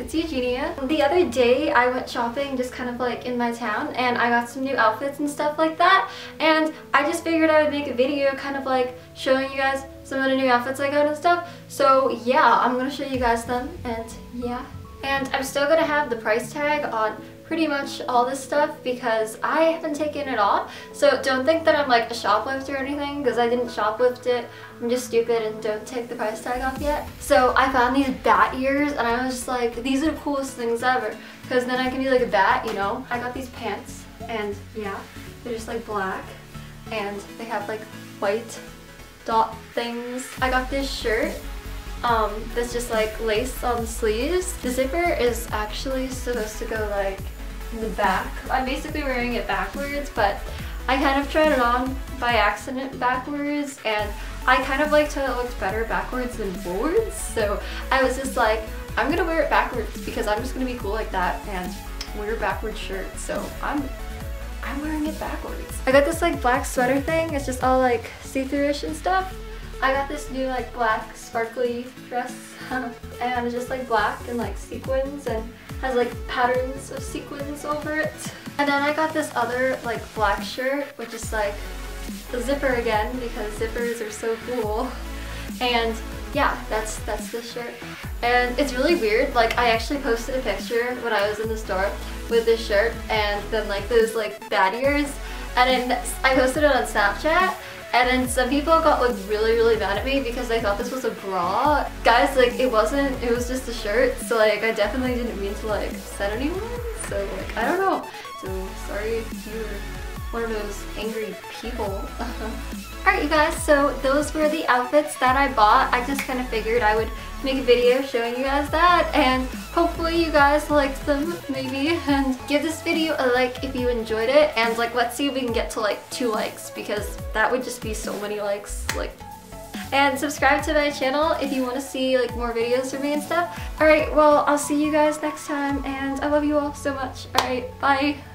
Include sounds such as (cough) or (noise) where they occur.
it's Eugenia. The other day I went shopping just kind of like in my town and I got some new outfits and stuff like that and I just figured I would make a video kind of like showing you guys some of the new outfits I got and stuff. So yeah, I'm gonna show you guys them and yeah. And I'm still gonna have the price tag on pretty much all this stuff because I haven't taken it off. So don't think that I'm like a shoplifter or anything because I didn't shoplift it. I'm just stupid and don't take the price tag off yet. So I found these bat ears and I was just like, these are the coolest things ever because then I can be like a bat, you know? I got these pants and yeah, they're just like black and they have like white dot things. I got this shirt um, that's just like lace on the sleeves. The zipper is actually supposed to go like in the back. I'm basically wearing it backwards, but I kind of tried it on by accident backwards, and I kind of liked how it looked better backwards than forwards, so I was just like, I'm gonna wear it backwards because I'm just gonna be cool like that and wear backwards shirt, so I'm I'm wearing it backwards. I got this like black sweater thing, it's just all like see-through-ish and stuff. I got this new like black sparkly dress um, and it's just like black and like sequins and has like patterns of sequins over it. And then I got this other like black shirt which is like the zipper again because zippers are so cool. And yeah, that's that's this shirt. And it's really weird, like I actually posted a picture when I was in the store with this shirt and then like those like bad ears and then I posted it on Snapchat and then some people got like really really mad at me because they thought this was a bra. Guys, like it wasn't, it was just a shirt. So like I definitely didn't mean to like upset anyone. So like, I don't know. So sorry if you're one of those angry people. (laughs) Alright you guys, so those were the outfits that I bought. I just kind of figured I would make a video showing you guys that and hopefully you guys liked them maybe and give this video a like if you enjoyed it and like let's see if we can get to like two likes because that would just be so many likes like and subscribe to my channel if you want to see like more videos from me and stuff. Alright, well I'll see you guys next time and I love you all so much. Alright, bye!